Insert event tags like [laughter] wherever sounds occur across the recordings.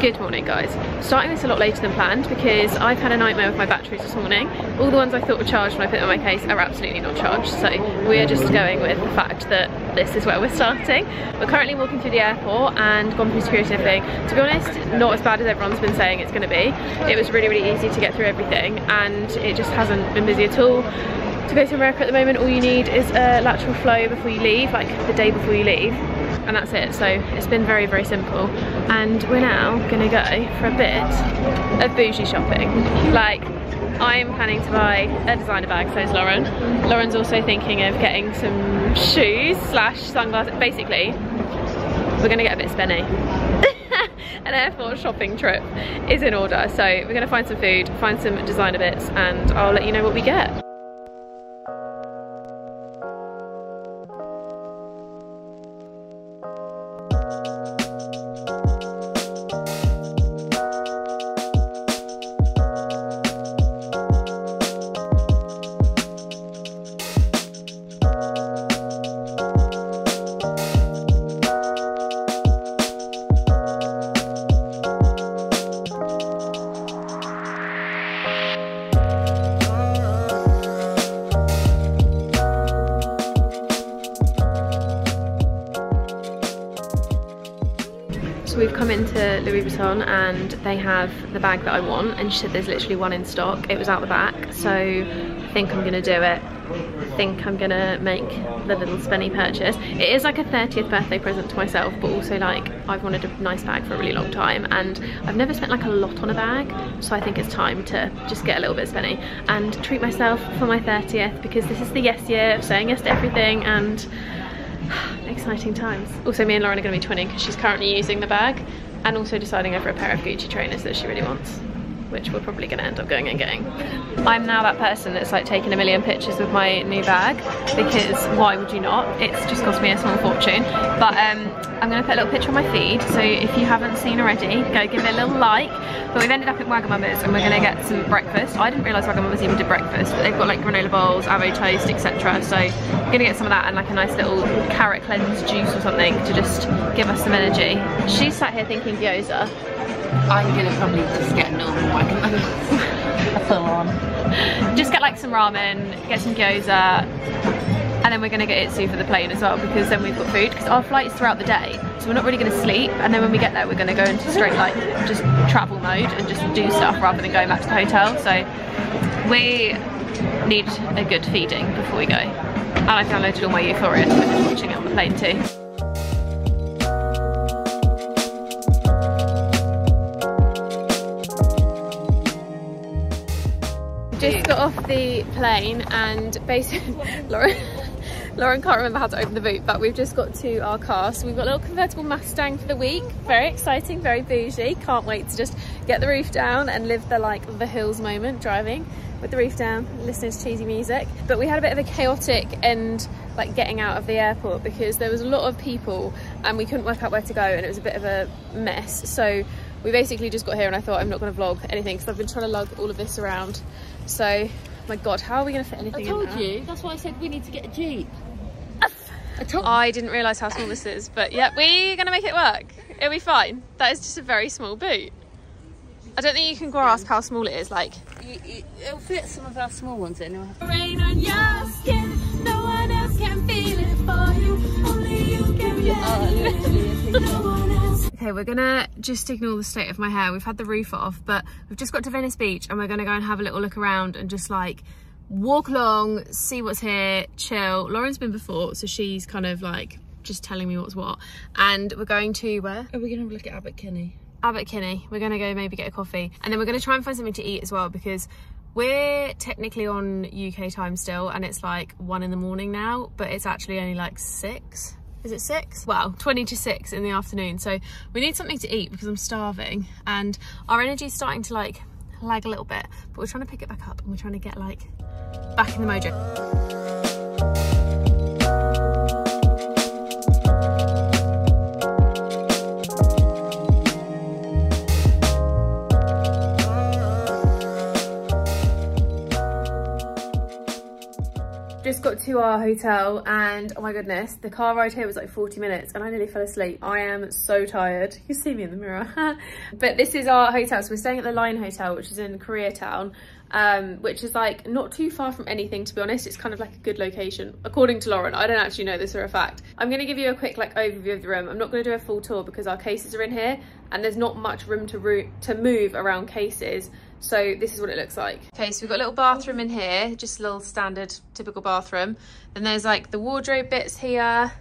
Good morning guys. Starting this a lot later than planned because I've had a nightmare with my batteries this morning. All the ones I thought were charged when I put them in my case are absolutely not charged. So we are just going with the fact that this is where we're starting. We're currently walking through the airport and gone through security and everything. To be honest, not as bad as everyone's been saying it's going to be. It was really, really easy to get through everything and it just hasn't been busy at all. To go to America at the moment, all you need is a lateral flow before you leave, like the day before you leave and that's it so it's been very very simple and we're now gonna go for a bit of bougie shopping like I'm planning to buy a designer bag, so is Lauren. Lauren's also thinking of getting some shoes slash sunglasses. Basically, we're gonna get a bit spenny. [laughs] An airport shopping trip is in order. So we're gonna find some food, find some designer bits, and I'll let you know what we get. And they have the bag that I want and she said there's literally one in stock. It was out the back so I think I'm gonna do it. I think I'm gonna make the little spenny purchase. It is like a 30th birthday present to myself but also like I've wanted a nice bag for a really long time and I've never spent like a lot on a bag so I think it's time to just get a little bit spenny and treat myself for my 30th because this is the yes year of saying yes to everything and [sighs] exciting times. Also me and Lauren are going to be twinning because she's currently using the bag and also deciding over a pair of Gucci trainers that she really wants which we're probably going to end up going and getting. I'm now that person that's like taking a million pictures with my new bag because why would you not? It's just cost me a small fortune. But um, I'm going to put a little picture on my feed so if you haven't seen already, go give it a little like. But we've ended up at Wagamama's and we're going to get some breakfast. I didn't realise Wagamama's even did breakfast, but they've got like granola bowls, avo toast, etc. So I'm going to get some of that and like a nice little carrot cleanse juice or something to just give us some energy. She's sat here thinking gyoza I'm gonna probably just get a normal [laughs] wagamama. full on. Just get like some ramen, get some gyoza, and then we're gonna get Itsu for the plane as well because then we've got food because our flight is throughout the day so we're not really gonna sleep and then when we get there we're gonna go into straight like just travel mode and just do stuff rather than going back to the hotel so we need a good feeding before we go and I downloaded all my Euphoria so just watching it on the plane too. Just got off the plane and basically [laughs] Lauren Lauren can't remember how to open the boot but we've just got to our car. So we've got a little convertible Mustang for the week. Very exciting very bougie. Can't wait to just get the roof down and live the like the hills moment driving with the roof down listening to cheesy music. But we had a bit of a chaotic end like getting out of the airport because there was a lot of people and we couldn't work out where to go and it was a bit of a mess. So we basically just got here and I thought I'm not going to vlog anything because I've been trying to lug all of this around. So my god how are we going to fit anything I told in you. That's why I said we need to get a jeep. I, told I didn't realise how small this is but yeah we're going to make it work. It'll be fine. That is just a very small boot. I don't think you can grasp how small it is like it'll fit some of our small ones in rain on your skin. No one else can feel it for you. Only you can Okay, we're gonna just ignore the state of my hair. We've had the roof off, but we've just got to Venice Beach and we're gonna go and have a little look around and just like walk along, see what's here, chill. Lauren's been before, so she's kind of like just telling me what's what. And we're going to where? Are we gonna look at Abbot Kinney? Abbot Kinney. We're gonna go maybe get a coffee. And then we're gonna try and find something to eat as well because we're technically on UK time still and it's like one in the morning now, but it's actually only like six is it six? Well, 20 to six in the afternoon. So we need something to eat because I'm starving and our energy is starting to like lag a little bit, but we're trying to pick it back up and we're trying to get like back in the mojo. Got to our hotel and oh my goodness, the car ride here was like 40 minutes and I nearly fell asleep. I am so tired. You see me in the mirror. [laughs] but this is our hotel. So we're staying at the Line Hotel, which is in Koreatown, um, which is like not too far from anything, to be honest. It's kind of like a good location, according to Lauren. I don't actually know this for a fact. I'm going to give you a quick like overview of the room. I'm not going to do a full tour because our cases are in here and there's not much room to, to move around cases. So this is what it looks like. Okay, so we've got a little bathroom in here, just a little standard typical bathroom. Then there's like the wardrobe bits here.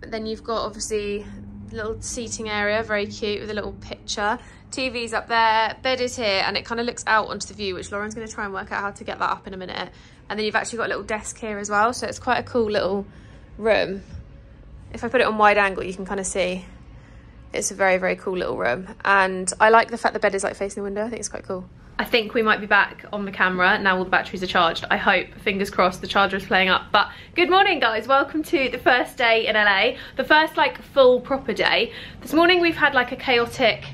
But then you've got obviously a little seating area, very cute with a little picture. TV's up there, bed is here, and it kind of looks out onto the view, which Lauren's gonna try and work out how to get that up in a minute. And then you've actually got a little desk here as well, so it's quite a cool little room. If I put it on wide angle, you can kind of see it's a very, very cool little room. And I like the fact the bed is like facing the window. I think it's quite cool. I think we might be back on the camera now all the batteries are charged. I hope, fingers crossed, the charger is playing up. But good morning guys, welcome to the first day in LA. The first like full proper day. This morning we've had like a chaotic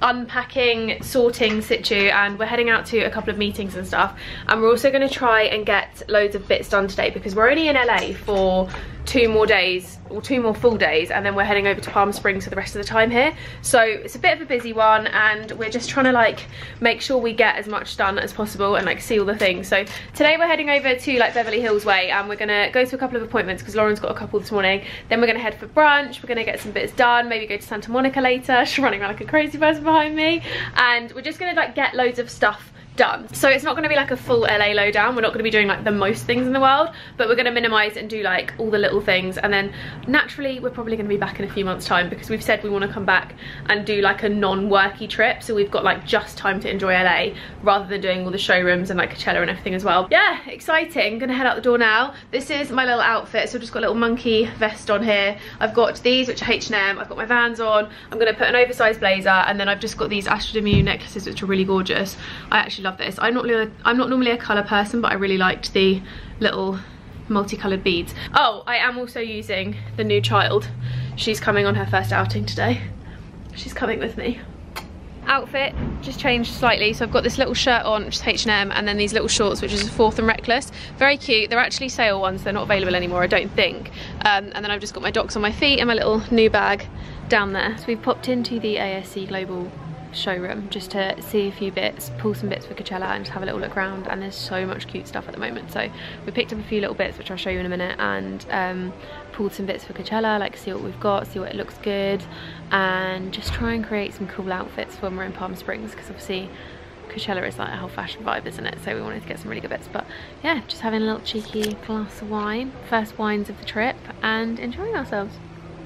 unpacking, sorting situ and we're heading out to a couple of meetings and stuff. And we're also gonna try and get loads of bits done today because we're only in LA for two more days or two more full days and then we're heading over to Palm Springs for the rest of the time here. So it's a bit of a busy one and we're just trying to like make sure we get as much done as possible and like see all the things. So today we're heading over to like Beverly Hills way and we're gonna go to a couple of appointments because Lauren's got a couple this morning. Then we're gonna head for brunch we're gonna get some bits done maybe go to Santa Monica later. [laughs] She's running around like a crazy person behind me. And we're just gonna like get loads of stuff done. So it's not going to be like a full LA lowdown. We're not going to be doing like the most things in the world, but we're going to minimize and do like all the little things. And then naturally, we're probably going to be back in a few months time because we've said we want to come back and do like a non-worky trip. So we've got like just time to enjoy LA rather than doing all the showrooms and like Coachella and everything as well. Yeah, exciting. Gonna head out the door now. This is my little outfit. So I've just got a little Monki vest on here. I've got these, which are H&M. I've got my Vans on. I'm gonna put an oversized blazer and then I've just got these Astrid & Miyu necklaces, which are really gorgeous. I actually love love this. I'm not, I'm not normally a colour person, but I really liked the little multicoloured beads. Oh, I am also using the new child. She's coming on her first outing today. She's coming with me. Outfit, just changed slightly. So I've got this little shirt on, which is H&M, and then these little shorts, which is Fourth and Reckless. Very cute. They're actually sale ones. They're not available anymore, I don't think. Um, and then I've just got my docs on my feet and my little new bag down there. So we've popped into the ASC Global showroom just to see a few bits, pull some bits for Coachella and just have a little look around and there's so much cute stuff at the moment. So we picked up a few little bits which I'll show you in a minute and um, pulled some bits for Coachella, like see what we've got, see what it looks good and just try and create some cool outfits when we're in Palm Springs because obviously Coachella is like a whole fashion vibe, isn't it? So we wanted to get some really good bits. But yeah, just having a little cheeky glass of wine, first wines of the trip and enjoying ourselves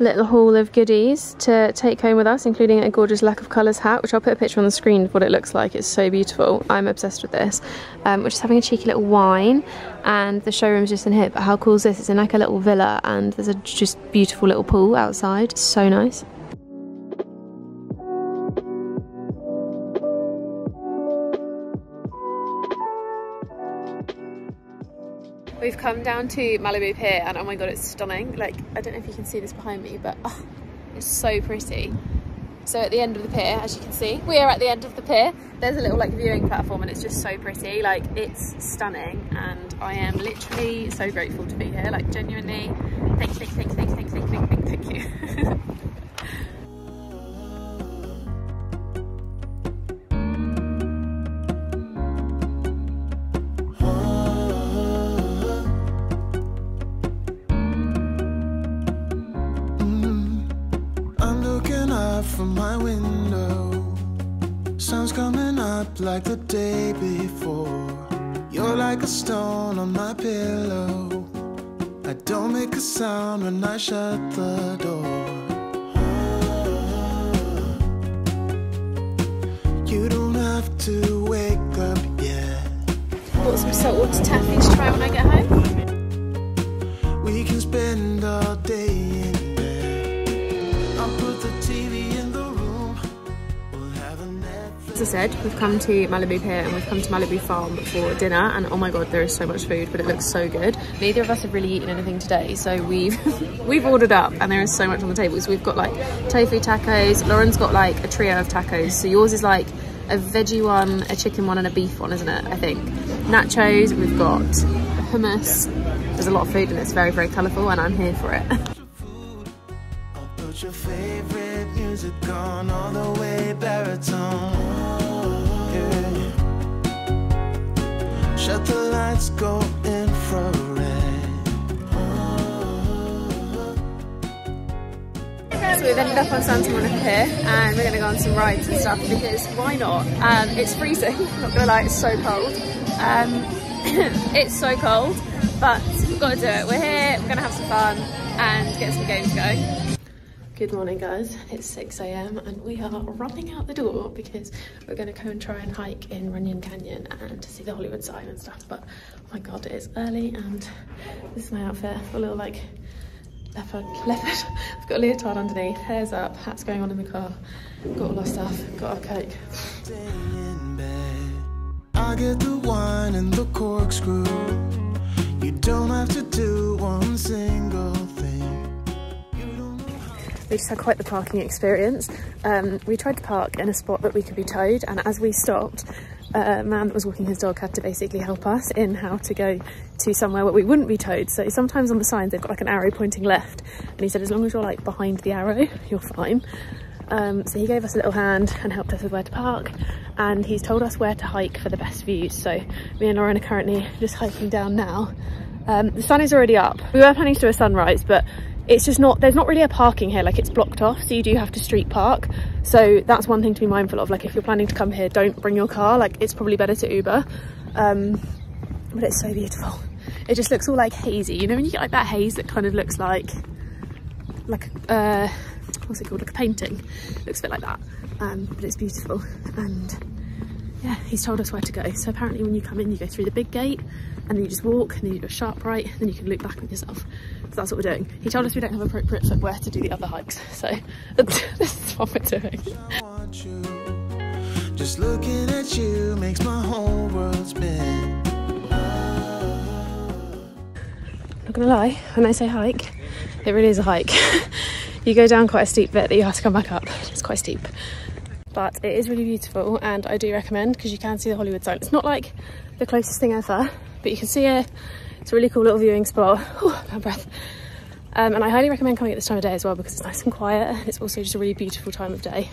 little haul of goodies to take home with us, including a gorgeous Lack of Colours hat, which I'll put a picture on the screen of what it looks like. It's so beautiful. I'm obsessed with this. Um, we're just having a cheeky little wine, and the showroom's just in here. But how cool is this? It's in like a little villa, and there's a just beautiful little pool outside. It's so nice. Come down to Malibu Pier and oh my god it's stunning. Like I don't know if you can see this behind me but oh, it's so pretty. So at the end of the pier, as you can see, we are at the end of the pier. There's a little like viewing platform and it's just so pretty. Like it's stunning and I am literally so grateful to be here. Like genuinely, thank you, thank you, thank you, thank you, thank you, thank you, thank you. From my window. Sun's coming up like the day before. You're like a stone on my pillow. I don't make a sound when I shut the door. You don't have to wake up yet. Got some saltwater taffy to try when I get home. As I said, we've come to Malibu Pier and we've come to Malibu Farm for dinner and oh my god, there is so much food, but it looks so good. Neither of us have really eaten anything today, so we've [laughs] we've ordered up and there is so much on the table. So we've got like tofu tacos, Lauren's got like a trio of tacos, so yours is like a veggie one, a chicken one and a beef one, isn't it, I think. Nachos, we've got hummus, there's a lot of food and it's very, very colourful and I'm here for it. [laughs] Put your favorite music on all the way baritone. Yeah. Shut the lights, go infrared. So we've ended up on Santa Monica Pier and we're going to go on some rides and stuff because why not? Um, it's freezing, [laughs] not going to lie, it's so cold. Um, [coughs] it's so cold, but we've got to do it. We're here, we're going to have some fun and get some games going. Good morning guys, it's 6am and we are running out the door because we're going to go and try and hike in Runyon Canyon and to see the Hollywood sign and stuff but oh my god it is early and this is my outfit, a little like leopard, [laughs] leopard. I've got a leotard underneath, hair's up, hat's going on in the car, got all our stuff, got our cake. I get the wine and the corkscrew. You don't have to do one thing. We just had quite the parking experience. Um, we tried to park in a spot that we could be towed, and as we stopped, a man that was walking his dog had to basically help us in how to go to somewhere where we wouldn't be towed. So sometimes on the signs they've got like an arrow pointing left, and he said as long as you're like behind the arrow, [laughs] you're fine. Um, so he gave us a little hand and helped us with where to park, and he's told us where to hike for the best views. So me and Lauren are currently just hiking down now. Um, the sun is already up. We were planning to do a sunrise, but it's just not there's not really a parking here like it's blocked off so you do have to street park. So that's one thing to be mindful of like if you're planning to come here don't bring your car like it's probably better to uber. Um but it's so beautiful. It just looks all like hazy. You know when you get like that haze that kind of looks like like uh what's it called? Like a painting. Looks a bit like that. Um but it's beautiful. And yeah he's told us where to go. So apparently when you come in you go through the big gate and then you just walk and then you do a sharp right and then you can loop back with yourself. So that's what we're doing. He told us we don't have appropriate footwear to do the other hikes so [laughs] this is what we're doing. Just looking at you makes my whole world spin. not gonna lie when i say hike it really is a hike. [laughs] You go down quite a steep bit that you have to come back up. It's quite steep but it is really beautiful and i do recommend because you can see the hollywood sign it's not like the closest thing ever but you can see it. It's a really cool little viewing spot. Oh my breath. Um, and i highly recommend coming at this time of day as well because it's nice and quiet it's also just a really beautiful time of day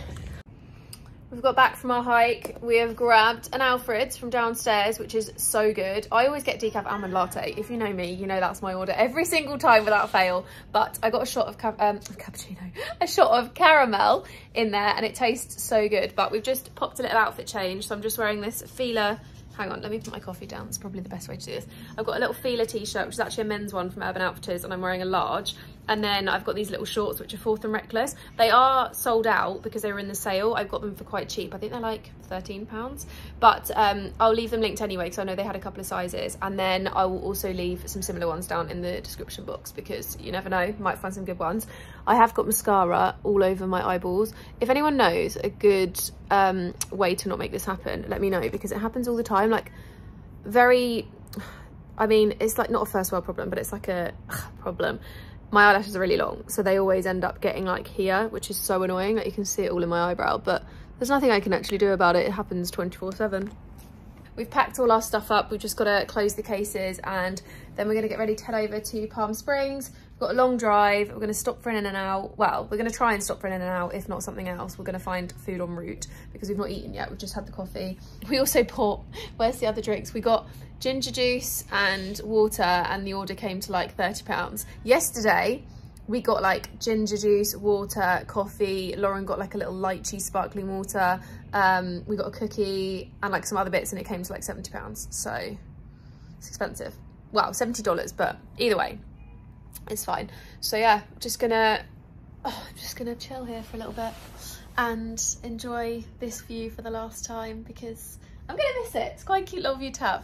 We've got back from our hike. We have grabbed an Alfred's from downstairs, which is so good. I always get decaf almond latte. If you know me, you know that's my order every [laughs] single time without fail. But I got a shot of um, cappuccino, [laughs] a shot of caramel in there, and it tastes so good. But we've just popped a little outfit change, so I'm just wearing this Fila. Hang on, let me put my coffee down. It's probably the best way to do this. I've got a little Fila t-shirt, which is actually a men's one from Urban Outfitters, and I'm wearing a large. And then I've got these little shorts, which are Fourth and Reckless. They are sold out because they were in the sale. I've got them for quite cheap. I think they're like 13 pounds, but um, I'll leave them linked anyway because I know they had a couple of sizes. And then I will also leave some similar ones down in the description box because you never know, might find some good ones. I have got mascara all over my eyeballs. If anyone knows a good um, way to not make this happen, let me know because it happens all the time. Like very, I mean, it's like not a first world problem, but it's like a problem my eyelashes are really long so they always end up getting like here which is so annoying like you can see it all in my eyebrow but there's nothing I can actually do about it. It happens 24 7 we've packed all our stuff up we've just got to close the cases and then we're going to get ready to head over to Palm Springs. We've got a long drive we're going to stop for an in and out well we're going to try and stop for an in and out if not something else we're going to find food en route because we've not eaten yet we've just had the coffee. [laughs] We also bought where's the other drinks? We got ginger juice and water and the order came to like 30 pounds. Yesterday we got like ginger juice water coffee lauren got like a little lychee sparkling water um we got a cookie and like some other bits and it came to like 70 pounds. So it's expensive. Well 70 dollars but either way it's fine. So yeah just gonna oh, i'm just gonna chill here for a little bit and enjoy this view for the last time because i'm gonna miss it. It's quite a cute little view to have